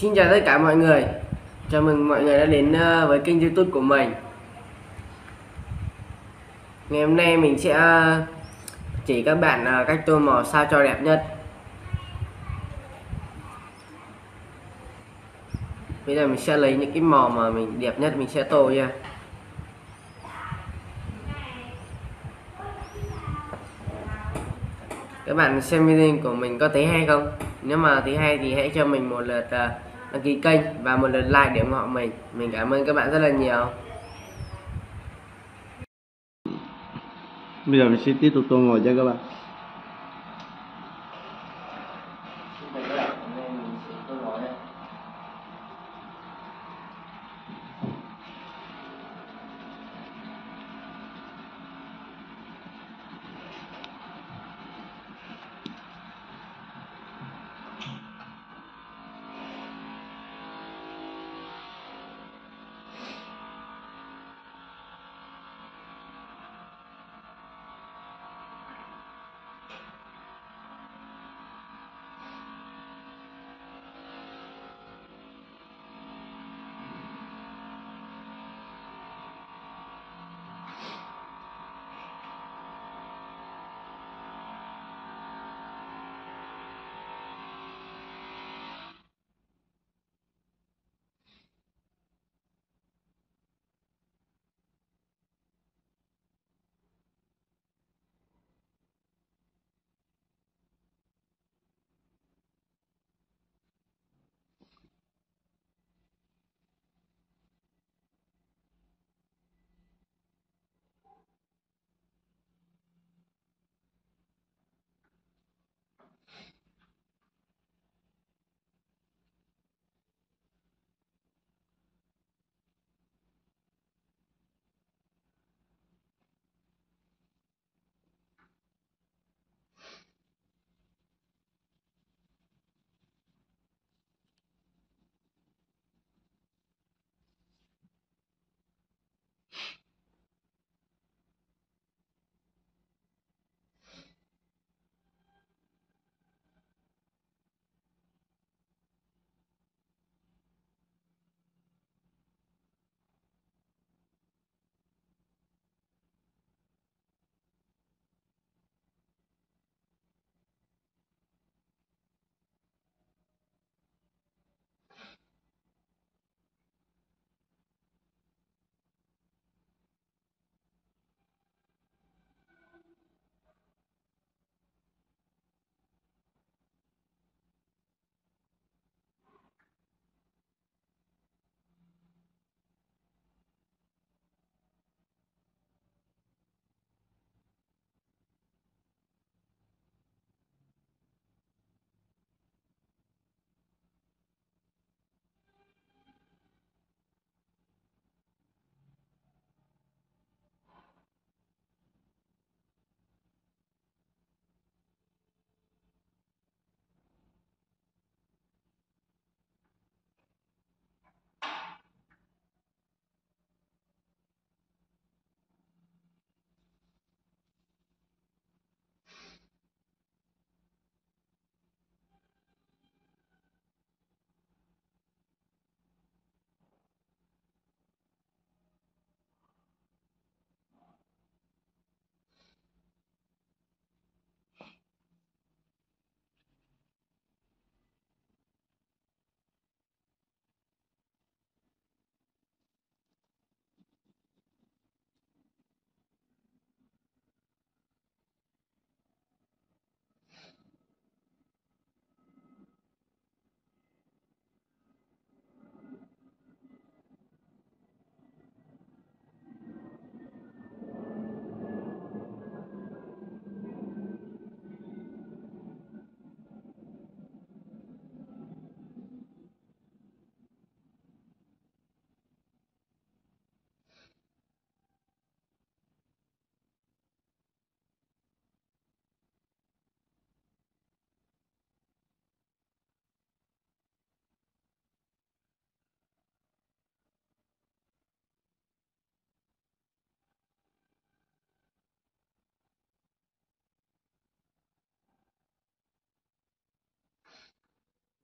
Xin chào tất cả mọi người. Chào mừng mọi người đã đến ờ, với kênh youtube của mình. Ngày hôm nay mình sẽ ờ, chỉ các bạn ờ, cách tô màu sao cho đẹp nhất. Bây giờ mình sẽ lấy những cái màu mà mình đẹp nhất mình sẽ tô nha. Các bạn xem video của mình có thấy hay không? Nếu mà thấy hay thì hãy cho mình một lượt uh, đăng ký kênh và một lượt like để ủng hộ mình. Mình cảm ơn các bạn rất là nhiều. Bây giờ mình sẽ tiếp tục tô màu cho các bạn.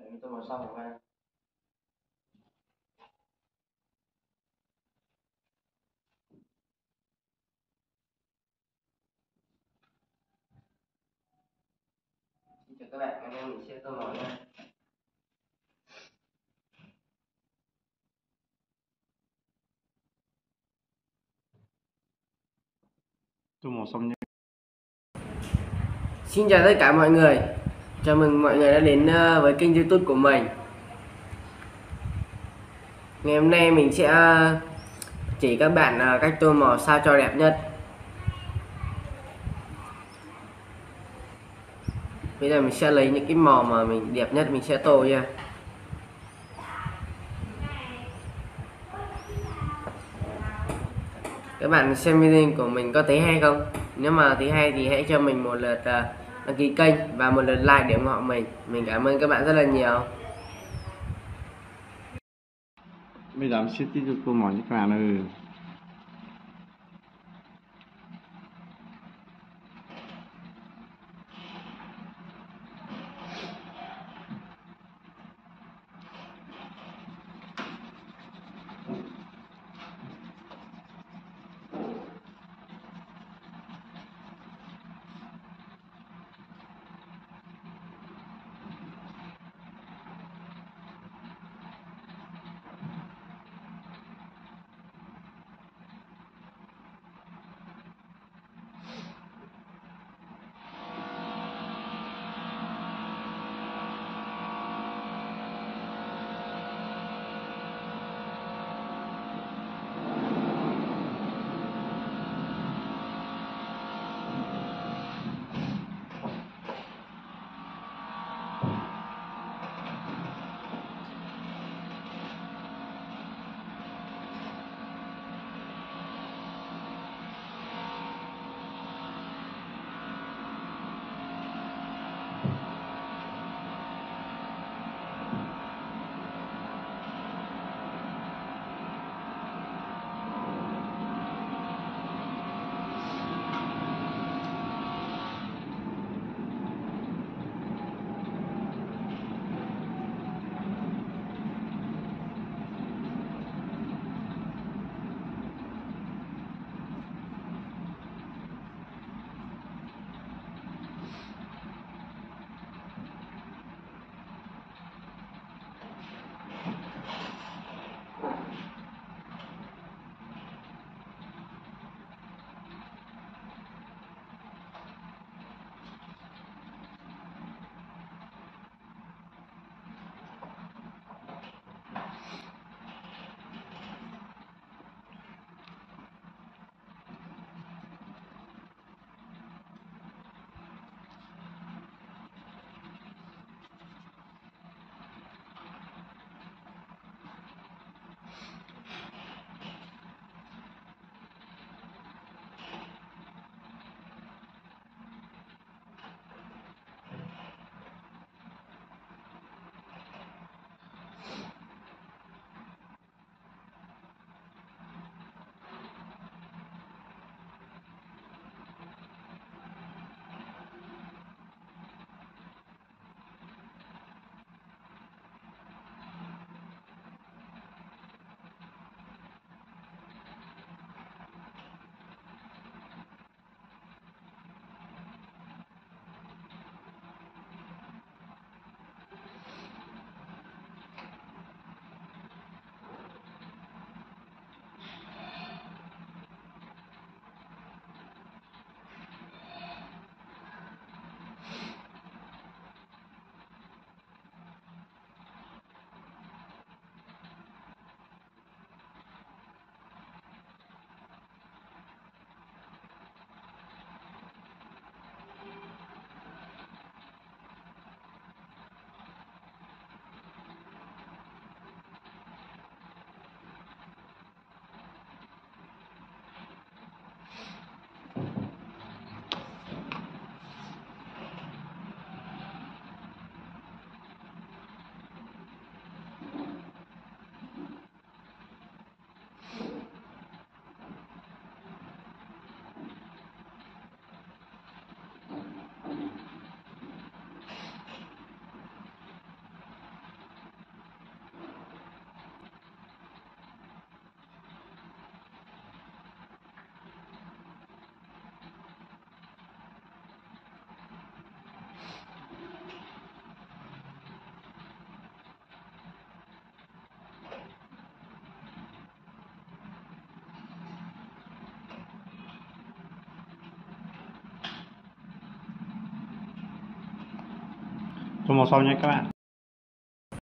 Để tôi vào sau một cái chào các bạn, cảm ơn mình sẽ câu hỏi nha. Tôi màu xong nhé. Xin chào tất cả mọi người. Chào mừng mọi người đã đến ờ, với kênh youtube của mình. Ngày hôm nay mình sẽ ờ, chỉ các bạn ờ, cách tô màu sao cho đẹp nhất. Bây giờ mình sẽ lấy những cái màu mà mình đẹp nhất mình sẽ tô nha. Các bạn xem video của mình có thấy hay không? Nếu mà thấy hay thì hãy cho mình một lượt uh, đăng ký kênh và một lượt like để ủng hộ mình Mình cảm ơn các bạn rất là nhiều Bây giờ mình sẽ tiếp tục câu màu cho các bạn ơi. Cho màu sau nha các bạn.